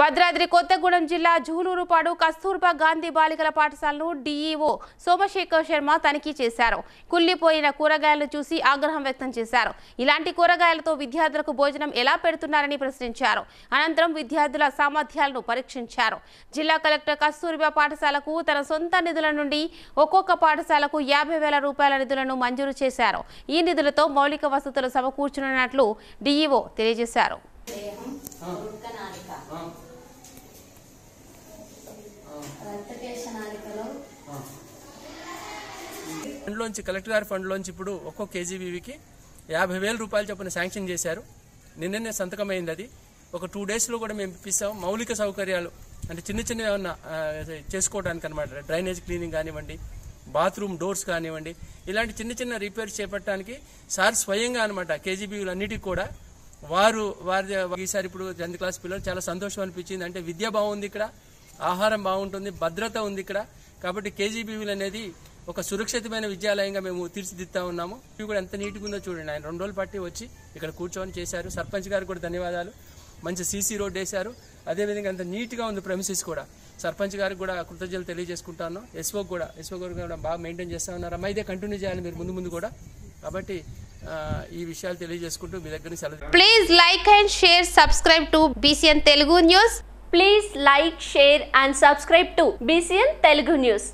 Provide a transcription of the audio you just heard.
భద్రాద్రి కొత్తగూడెం జిల్లా జూలూరుపాడు కస్తూర్బా గాంధీ బాలికల పాఠశాలను డీఈఓ సోమశేఖర్ శర్మ తనిఖీ చేశారు. కుళ్ళిపోయిన కూరగాయలను చూసి ఆగ్రహం వ్యక్తం చేశారు. ఇలాంటి కూరగాయలతో విద్యార్థులకు భోజనం ఎలా పెడుతున్నారని ప్రశ్నించారు. అనంతరం విద్యార్థుల సామర్థ్యాలను పరీక్షించారు. జిల్లా కలెక్టర్ కస్తూర్బా పాఠశాలకు తన సొంత నిధుల నుండి ఒక్కొక్క పాఠశాలకు యాభై వేల రూపాయల నిధులను మంజూరు చేశారు. ఈ నిధులతో మౌలిక వసతులు సమకూర్చనున్నట్లు డీఈఓ తెలియజేశారు. ఫండ్లోంచి కలెక్టర్ గారి ఫండ్లోంచి ఇప్పుడు ఒక్కో కేజీబీవీకి యాభై వేల రూపాయలు చొప్పున శాంక్షన్ చేశారు. నిన్ననే సంతకమైంది అది ఒక టూ డేస్లో కూడా మేము ఇప్పిస్తాం. మౌలిక సౌకర్యాలు అంటే చిన్న చిన్న ఏమన్నా చేసుకోవడానికి అనమాట డ్రైనేజ్ క్లీనింగ్ కానివ్వండి బాత్రూమ్ డోర్స్ కానివ్వండి ఇలాంటి చిన్న చిన్న రిపేర్స్ చేపట్టడానికి సార్ స్వయంగా అనమాట కేజీబీవీలు కూడా వారు వారి ఈసారి ఇప్పుడు టెన్త్ క్లాస్ పిల్లలు చాలా సంతోషం అనిపించింది. అంటే విద్య బాగుంది ఇక్కడ ఆహారం బాగుంటుంది భద్రత ఉంది ఇక్కడ. కాబట్టి కేజీబీవీలు అనేది ఒక సురక్షితమైన విద్యాలయంగా మేము తీర్చిదిద్దా ఉన్నాము. ఇవి కూడా ఎంత నీట్గా ఉందో చూడండి. ఆయన రెండు రోజులు పట్టి వచ్చి ఇక్కడ కూర్చొని చేశారు. సర్పంచ్ గారికి కూడా ధన్యవాదాలు. మంచి సీసీ రోడ్ వేశారు. అదేవిధంగా అంత నీట్గా ఉంది ప్రమిసెస్ కూడా. సర్పంచ్ గారికి కూడా కృతజ్ఞతలు తెలియజేసుకుంటాను. ఎస్ఓ కూడా ఎస్ఓ గారు కూడా బాగా మెయింటైన్ చేస్తా ఉన్నారు. అమ్మా ఇదే కంటిన్యూ చేయాలి మీరు ముందు ముందు కూడా. కాబట్టి ఈ విషయాలు తెలియజేసుకుంటూ మీ దగ్గర నుంచి సెలవు like and share subscribe to BCN Telugu news please like share and subscribe subscribe BCN Telugu news